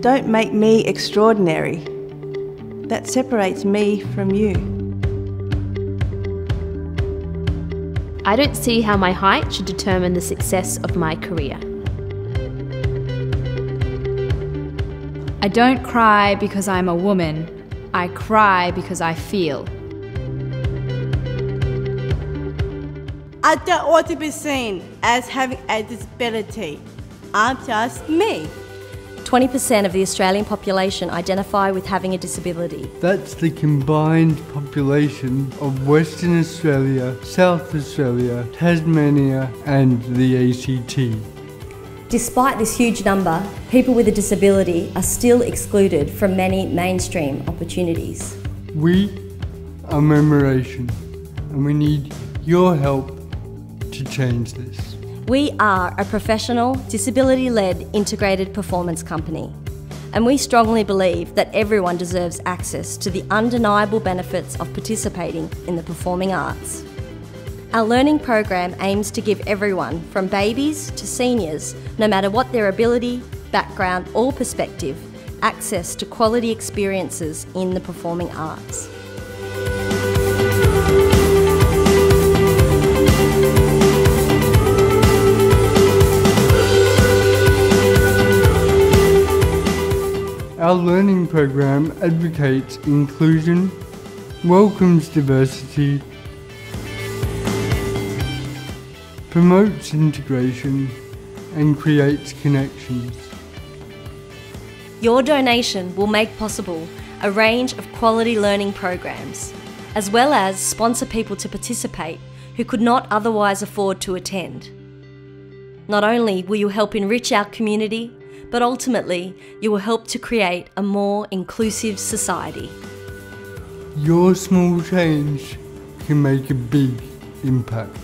don't make me extraordinary. That separates me from you. I don't see how my height should determine the success of my career. I don't cry because I'm a woman. I cry because I feel. I don't want to be seen as having a disability. I'm just me. 20% of the Australian population identify with having a disability. That's the combined population of Western Australia, South Australia, Tasmania, and the ACT. Despite this huge number, people with a disability are still excluded from many mainstream opportunities. We are Murmuration, and we need your help to change this. We are a professional, disability led integrated performance company, and we strongly believe that everyone deserves access to the undeniable benefits of participating in the performing arts. Our learning program aims to give everyone, from babies to seniors, no matter what their ability, background, or perspective, access to quality experiences in the performing arts. Our learning program advocates inclusion, welcomes diversity, promotes integration, and creates connections. Your donation will make possible a range of quality learning programs, as well as sponsor people to participate who could not otherwise afford to attend. Not only will you help enrich our community, but ultimately you will help to create a more inclusive society. Your small change can make a big impact.